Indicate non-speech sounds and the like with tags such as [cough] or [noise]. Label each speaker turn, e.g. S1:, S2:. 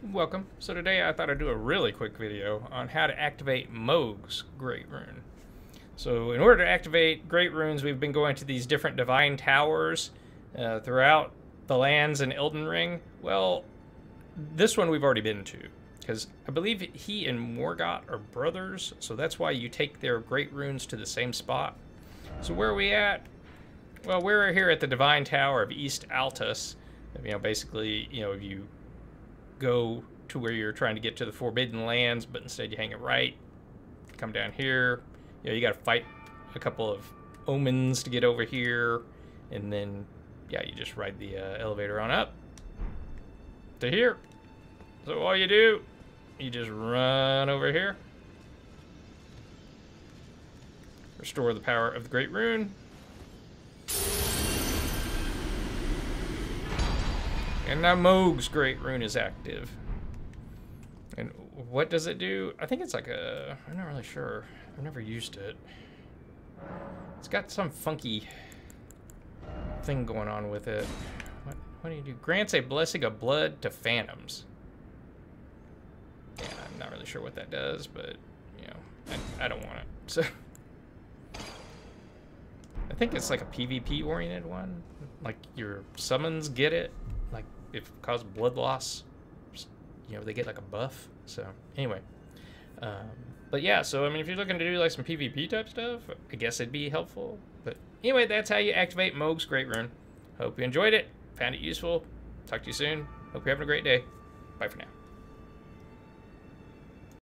S1: Welcome. So today I thought I'd do a really quick video on how to activate Mohg's Great Rune. So in order to activate Great Runes, we've been going to these different Divine Towers uh, throughout the lands in Elden Ring. Well, this one we've already been to, because I believe he and Morgott are brothers, so that's why you take their Great Runes to the same spot. So where are we at? Well, we're here at the Divine Tower of East Altus. You know, basically, you know, if you go to where you're trying to get to the Forbidden Lands, but instead you hang it right, come down here. You know, you got to fight a couple of omens to get over here, and then, yeah, you just ride the uh, elevator on up to here. So all you do, you just run over here. Restore the power of the Great Rune. And now Mohg's Great Rune is active. And what does it do? I think it's like a... I'm not really sure. I've never used it. It's got some funky thing going on with it. What, what do you do? Grants a blessing of blood to phantoms. Yeah, I'm not really sure what that does, but, you know, I, I don't want it. [laughs] So... I think it's like a PvP oriented one. Like your summons get it, if it causes blood loss, you know, they get like a buff. So anyway, um, but yeah, so I mean, if you're looking to do like some PvP type stuff, I guess it'd be helpful. But anyway, that's how you activate Mohg's Great Rune. Hope you enjoyed it, found it useful. Talk to you soon. Hope you're having a great day. Bye for now.